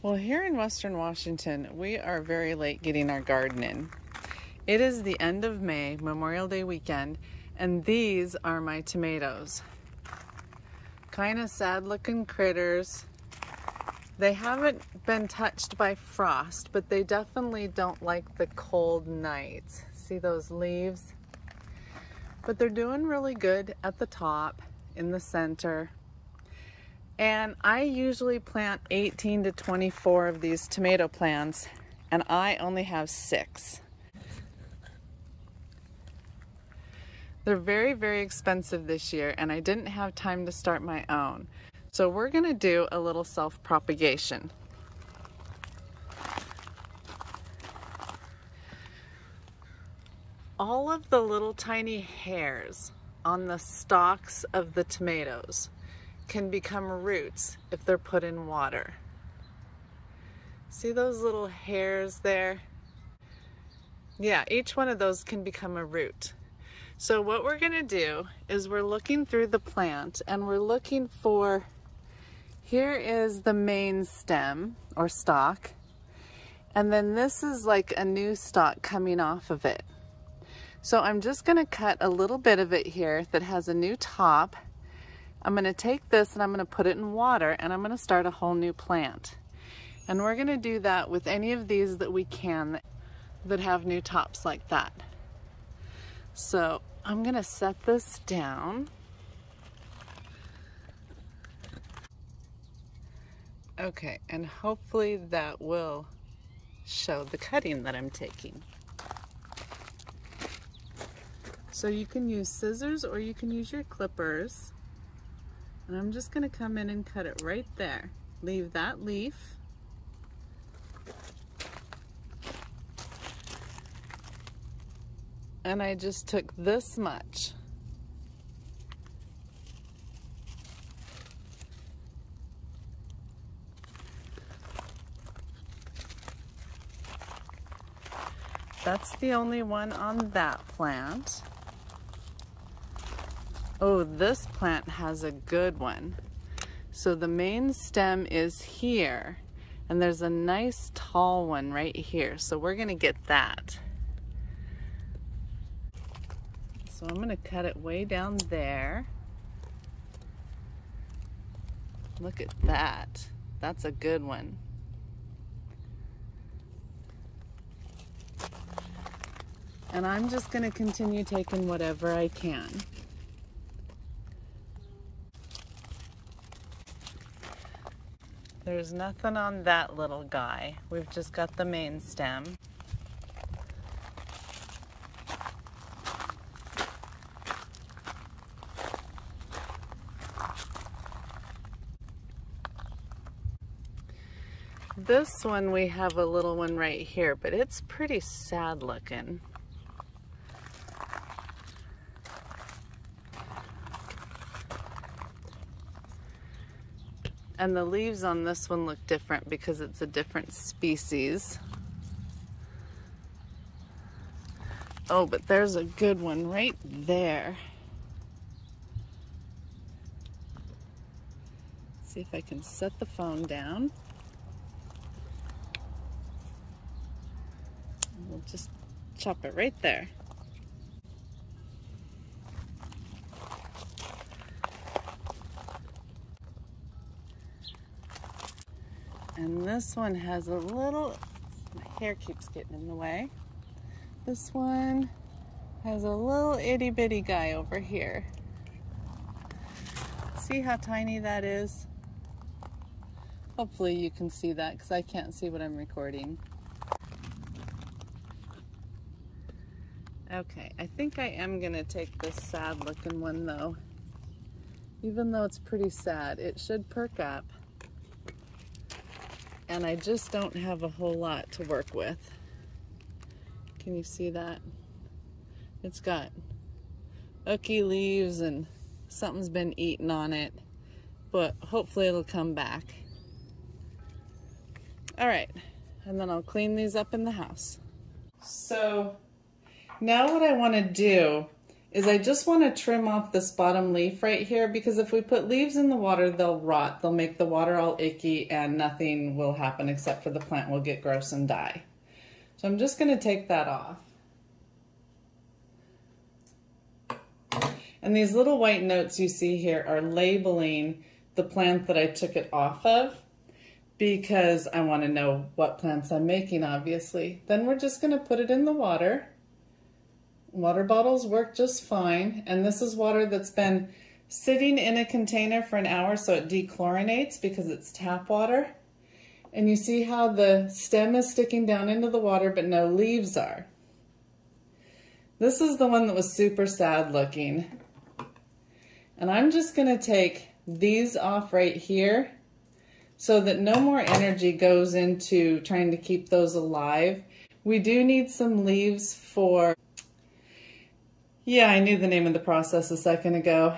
Well, here in Western Washington, we are very late getting our garden in. It is the end of May, Memorial Day weekend, and these are my tomatoes. Kind of sad looking critters. They haven't been touched by frost, but they definitely don't like the cold nights. See those leaves? But they're doing really good at the top, in the center, and I usually plant 18 to 24 of these tomato plants, and I only have six. They're very, very expensive this year, and I didn't have time to start my own. So we're gonna do a little self-propagation. All of the little tiny hairs on the stalks of the tomatoes can become roots if they're put in water. See those little hairs there? Yeah, each one of those can become a root. So what we're gonna do is we're looking through the plant and we're looking for, here is the main stem or stalk, and then this is like a new stalk coming off of it. So I'm just gonna cut a little bit of it here that has a new top I'm gonna take this and I'm gonna put it in water and I'm gonna start a whole new plant. And we're gonna do that with any of these that we can that have new tops like that. So I'm gonna set this down. Okay, and hopefully that will show the cutting that I'm taking. So you can use scissors or you can use your clippers. And I'm just gonna come in and cut it right there. Leave that leaf. And I just took this much. That's the only one on that plant. Oh, this plant has a good one. So the main stem is here and there's a nice tall one right here. So we're gonna get that. So I'm gonna cut it way down there. Look at that. That's a good one. And I'm just gonna continue taking whatever I can. There's nothing on that little guy. We've just got the main stem. This one we have a little one right here, but it's pretty sad looking. And the leaves on this one look different because it's a different species. Oh, but there's a good one right there. See if I can set the phone down. We'll just chop it right there. And this one has a little, my hair keeps getting in the way. This one has a little itty bitty guy over here. See how tiny that is? Hopefully you can see that because I can't see what I'm recording. Okay, I think I am gonna take this sad looking one though. Even though it's pretty sad, it should perk up and I just don't have a whole lot to work with. Can you see that? It's got ucky leaves and something's been eaten on it, but hopefully it'll come back. All right, and then I'll clean these up in the house. So now what I wanna do is I just want to trim off this bottom leaf right here because if we put leaves in the water, they'll rot. They'll make the water all icky and nothing will happen except for the plant will get gross and die. So I'm just going to take that off. And these little white notes you see here are labeling the plant that I took it off of because I want to know what plants I'm making, obviously. Then we're just going to put it in the water. Water bottles work just fine. And this is water that's been sitting in a container for an hour so it dechlorinates because it's tap water. And you see how the stem is sticking down into the water but no leaves are. This is the one that was super sad looking. And I'm just going to take these off right here so that no more energy goes into trying to keep those alive. We do need some leaves for, yeah, I knew the name of the process a second ago.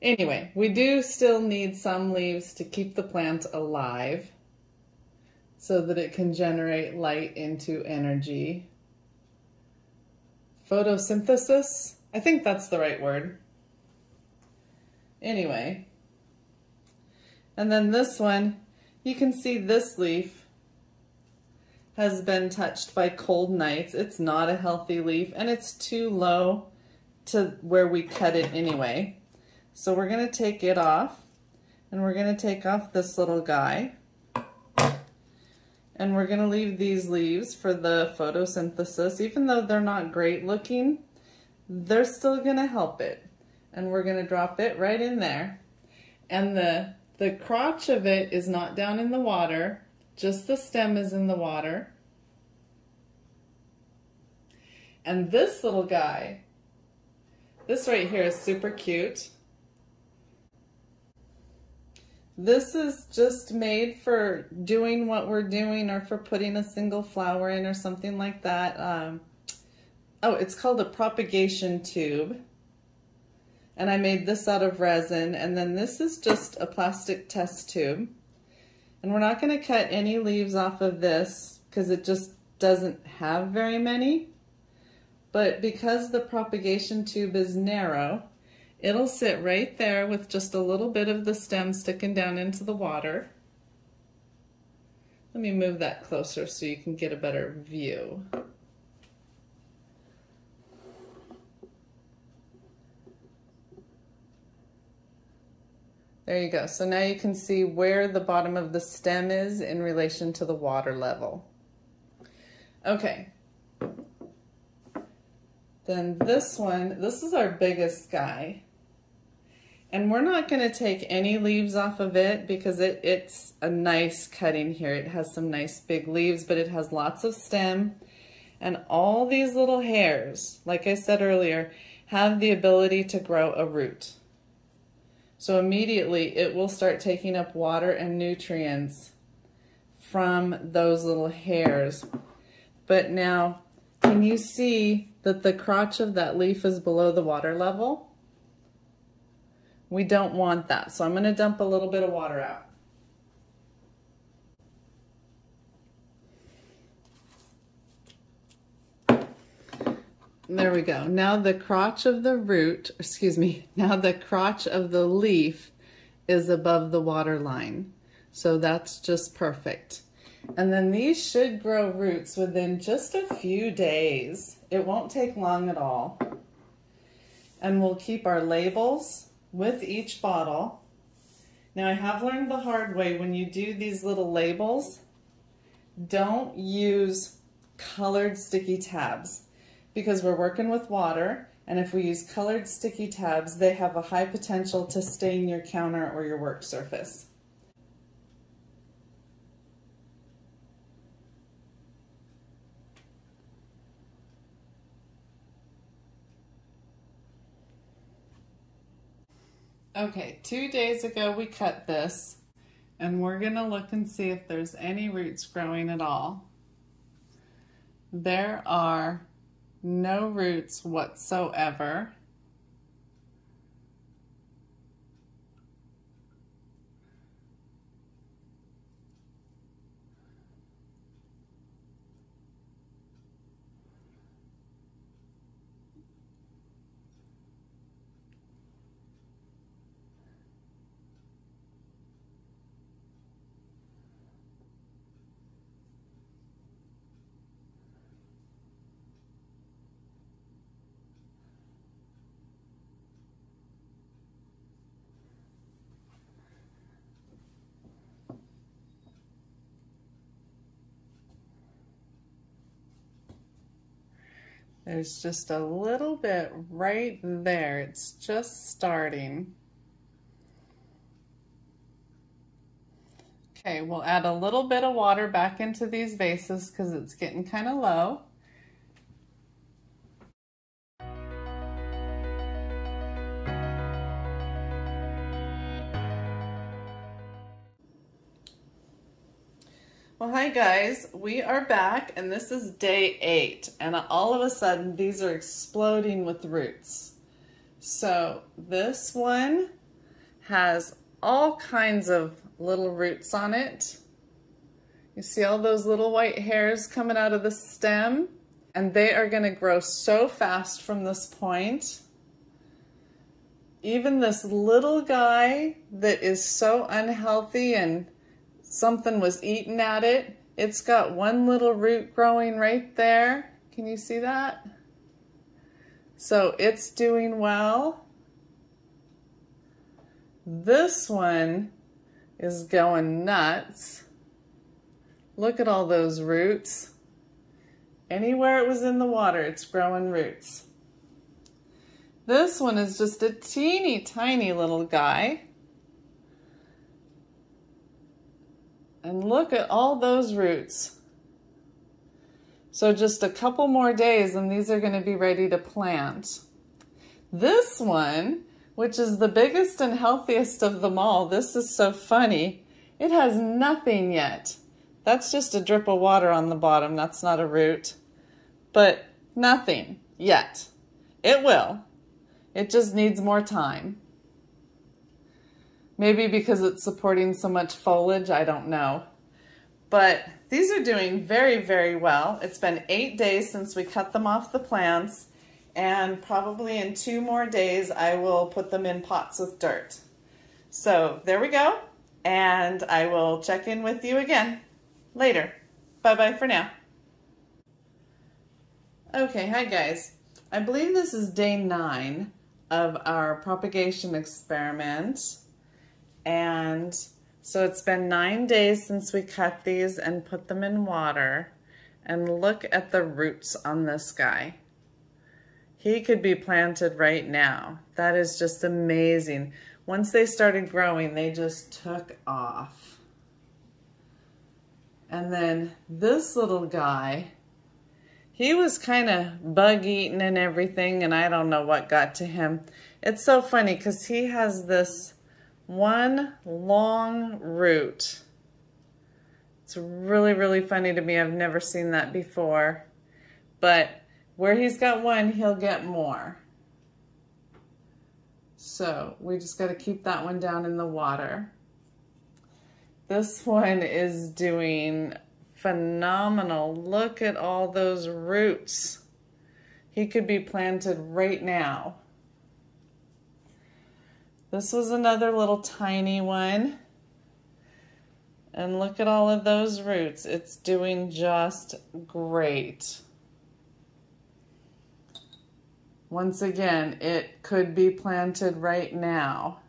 Anyway, we do still need some leaves to keep the plant alive so that it can generate light into energy. Photosynthesis, I think that's the right word. Anyway, and then this one, you can see this leaf has been touched by cold nights. It's not a healthy leaf and it's too low to where we cut it anyway. So we're gonna take it off and we're gonna take off this little guy and we're gonna leave these leaves for the photosynthesis. Even though they're not great looking, they're still gonna help it. And we're gonna drop it right in there. And the the crotch of it is not down in the water, just the stem is in the water. And this little guy, this right here is super cute. This is just made for doing what we're doing or for putting a single flower in or something like that. Um, oh, it's called a propagation tube and I made this out of resin and then this is just a plastic test tube and we're not going to cut any leaves off of this because it just doesn't have very many but because the propagation tube is narrow it'll sit right there with just a little bit of the stem sticking down into the water let me move that closer so you can get a better view There you go. So now you can see where the bottom of the stem is in relation to the water level. Okay. Then this one, this is our biggest guy. And we're not going to take any leaves off of it because it, it's a nice cutting here. It has some nice big leaves, but it has lots of stem. And all these little hairs, like I said earlier, have the ability to grow a root. So immediately it will start taking up water and nutrients from those little hairs. But now, can you see that the crotch of that leaf is below the water level? We don't want that, so I'm gonna dump a little bit of water out. There we go. Now the crotch of the root, excuse me, now the crotch of the leaf is above the water line. So that's just perfect. And then these should grow roots within just a few days. It won't take long at all. And we'll keep our labels with each bottle. Now I have learned the hard way when you do these little labels, don't use colored sticky tabs because we're working with water and if we use colored sticky tabs, they have a high potential to stain your counter or your work surface. Okay, two days ago we cut this and we're gonna look and see if there's any roots growing at all. There are no roots whatsoever. There's just a little bit right there. It's just starting. Okay, we'll add a little bit of water back into these vases because it's getting kind of low. Hi guys, we are back and this is day eight and all of a sudden these are exploding with roots. So this one has all kinds of little roots on it. You see all those little white hairs coming out of the stem? And they are gonna grow so fast from this point. Even this little guy that is so unhealthy and something was eating at it, it's got one little root growing right there. Can you see that? So it's doing well. This one is going nuts. Look at all those roots. Anywhere it was in the water, it's growing roots. This one is just a teeny tiny little guy. And look at all those roots. So just a couple more days and these are going to be ready to plant. This one which is the biggest and healthiest of them all. This is so funny. It has nothing yet. That's just a drip of water on the bottom. That's not a root. But nothing yet. It will. It just needs more time. Maybe because it's supporting so much foliage, I don't know. But these are doing very, very well. It's been eight days since we cut them off the plants and probably in two more days I will put them in pots with dirt. So there we go, and I will check in with you again later. Bye-bye for now. Okay, hi guys. I believe this is day nine of our propagation experiment. And so it's been nine days since we cut these and put them in water. And look at the roots on this guy. He could be planted right now. That is just amazing. Once they started growing, they just took off. And then this little guy, he was kind of bug eaten and everything, and I don't know what got to him. It's so funny because he has this one long root. It's really, really funny to me. I've never seen that before. But where he's got one, he'll get more. So we just got to keep that one down in the water. This one is doing phenomenal. Look at all those roots. He could be planted right now. This was another little tiny one. And look at all of those roots. It's doing just great. Once again, it could be planted right now.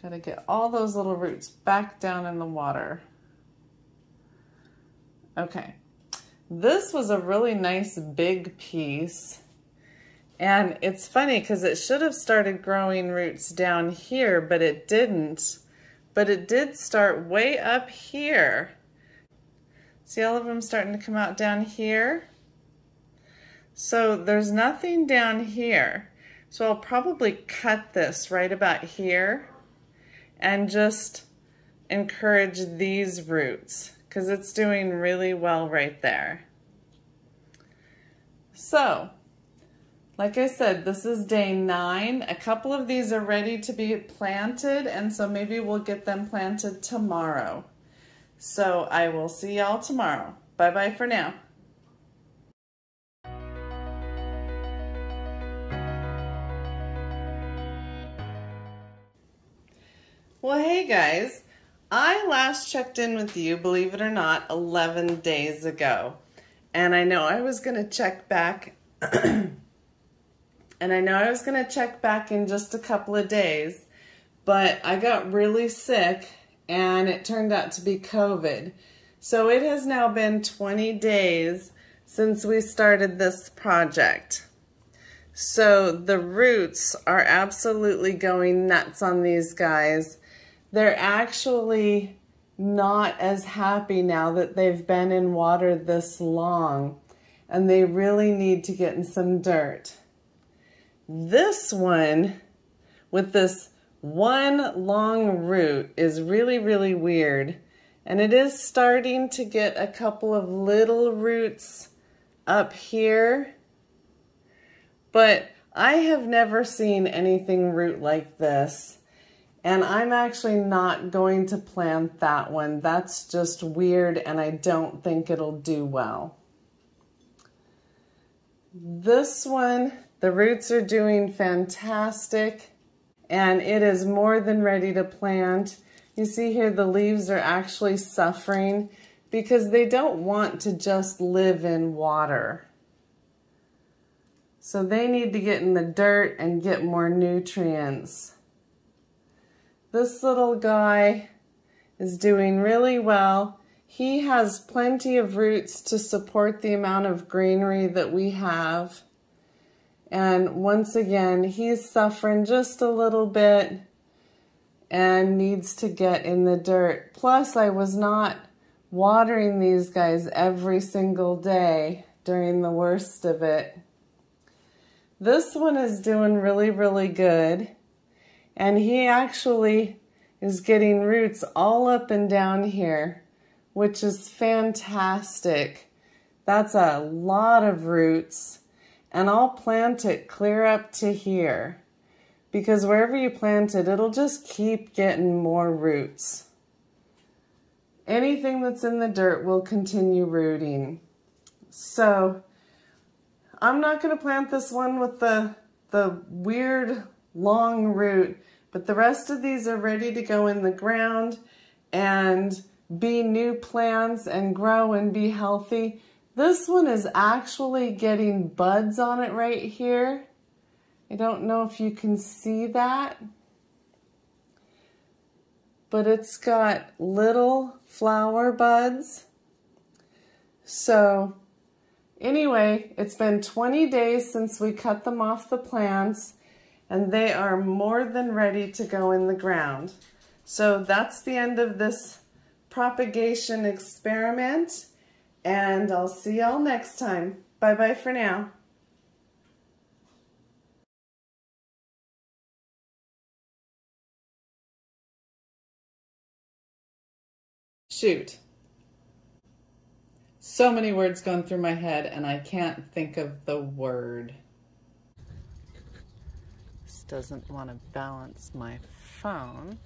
Got to get all those little roots back down in the water. Okay, this was a really nice big piece. And it's funny because it should have started growing roots down here, but it didn't. But it did start way up here. See all of them starting to come out down here? So there's nothing down here. So I'll probably cut this right about here and just encourage these roots because it's doing really well right there. So, like I said, this is day nine. A couple of these are ready to be planted, and so maybe we'll get them planted tomorrow. So I will see y'all tomorrow. Bye-bye for now. Well, hey guys, I last checked in with you, believe it or not, 11 days ago. And I know I was going to check back, and I know I was going to check back in just a couple of days, but I got really sick and it turned out to be COVID. So it has now been 20 days since we started this project. So the roots are absolutely going nuts on these guys. They're actually not as happy now that they've been in water this long and they really need to get in some dirt. This one with this one long root is really, really weird. And it is starting to get a couple of little roots up here. But I have never seen anything root like this. And I'm actually not going to plant that one. That's just weird and I don't think it'll do well. This one, the roots are doing fantastic and it is more than ready to plant. You see here the leaves are actually suffering because they don't want to just live in water. So they need to get in the dirt and get more nutrients. This little guy is doing really well. He has plenty of roots to support the amount of greenery that we have. And once again, he's suffering just a little bit and needs to get in the dirt. Plus, I was not watering these guys every single day during the worst of it. This one is doing really, really good. And he actually is getting roots all up and down here, which is fantastic. That's a lot of roots and I'll plant it clear up to here because wherever you plant it, it'll just keep getting more roots. Anything that's in the dirt will continue rooting. So I'm not going to plant this one with the, the weird long root, but the rest of these are ready to go in the ground and be new plants and grow and be healthy. This one is actually getting buds on it right here. I don't know if you can see that, but it's got little flower buds. So anyway, it's been 20 days since we cut them off the plants and they are more than ready to go in the ground. So that's the end of this propagation experiment and I'll see y'all next time. Bye-bye for now. Shoot. So many words going through my head and I can't think of the word. This doesn't want to balance my phone.